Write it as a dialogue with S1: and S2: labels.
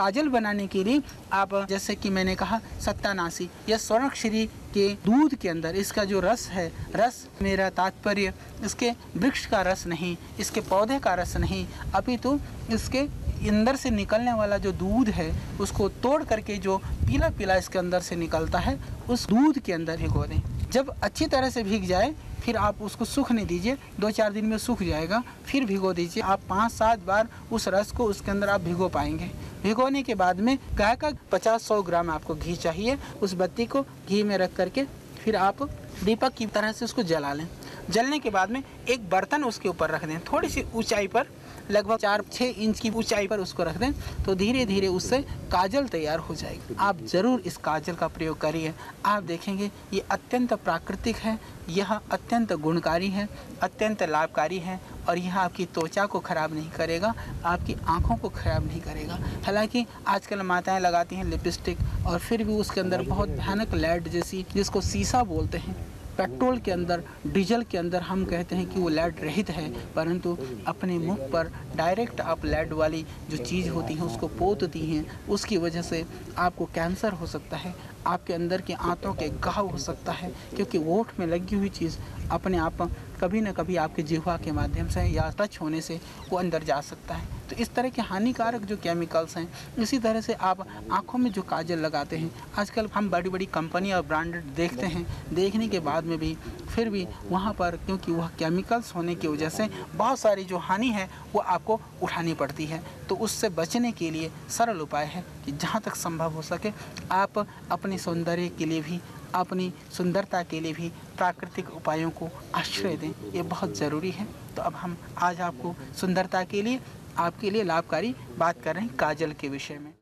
S1: काजल बनाने के लिए आप जैसे कि मैंने कहा सत्तानाशी या स्वर्णक्षरी के दूध के अंदर इसका जो रस है, रस मेरा तात्पर्य, इसके वृक्ष का रस नहीं, इसके पौधे का रस नहीं, अपितु इसके अंदर से निकलने वाला जो दूध है, उसको तोड़ करके जो पीला पीला इसके अंदर से निकलता है, उस दूध के अंदर भिगो दें। जब अच्छी तरह से भीग जाए, फिर आप उसको सूखने दीजिए दो चार दिन में सूख जाएगा, फिर भिगो दीजिए। आप पाँच सात बार उस रस को उसके अंदर आप भिगो पाएँगे। भिगोने के बाद में गाय का पचास सौ ग्राम आपको घी चाहिए, उस बत्ती को घी में रख करके फिर आप दीपक की तरह से उसको जला लें। जलने के बाद में एक बर्तन उसके ऊपर रख दें। थोड़ी सी ऊंचाई पर लगभग चार छः इंच की ऊंचाई पर उसको रख दें तो धीरे धीरे उससे काजल तैयार हो जाएगी। आप ज़रूर इस काजल का प्रयोग करिए। आप देखेंगे, ये अत्यंत प्राकृतिक है, यह अत्यंत गुणकारी है, अत्यंत लाभकारी है, और यह आपकी त्वचा को खराब नहीं करेगा, आपकी आँखों को खराब नहीं करेगा। हालाँकि आजकल माताएँ लगाती हैं लिपस्टिक, और फिर भी उसके अंदर बहुत भयानक लेड जैसी, जिसको सीसा बोलते हैं पेट्रोल के अंदर, डीजल के अंदर हम कहते हैं कि वो लेड रहित है, परंतु अपने मुख पर डायरेक्ट आप लेड वाली जो चीज़ होती है, उसको पोतती हैं, उसकी वजह से आपको कैंसर हो सकता है, आपके अंदर के आंतों के घाव हो सकता है, क्योंकि वोट में लगी हुई चीज़ अपने आप कभी ना कभी आपके जिह्वा के माध्यम से या टच होने से वो अंदर जा सकता है। तो इस तरह के हानिकारक जो केमिकल्स हैं, इसी तरह से आप आँखों में जो काजल लगाते हैं, आजकल हम बड़ी बड़ी कंपनी और ब्रांडेड देखते हैं। देखने के बाद में भी, फिर भी वहाँ पर क्योंकि वह केमिकल्स होने की वजह से बहुत सारी जो हानि है, वो आपको उठानी पड़ती है। तो उससे बचने के लिए सरल उपाय है कि जहाँ तक संभव हो सके, आप अपने सौंदर्य के लिए भी अपनी सुंदरता के लिए भी प्राकृतिक उपायों को आश्रय दें, ये बहुत ज़रूरी है। तो अब हम आज आपको सुंदरता के लिए, आपके लिए लाभकारी बात कर रहे हैं काजल के विषय में।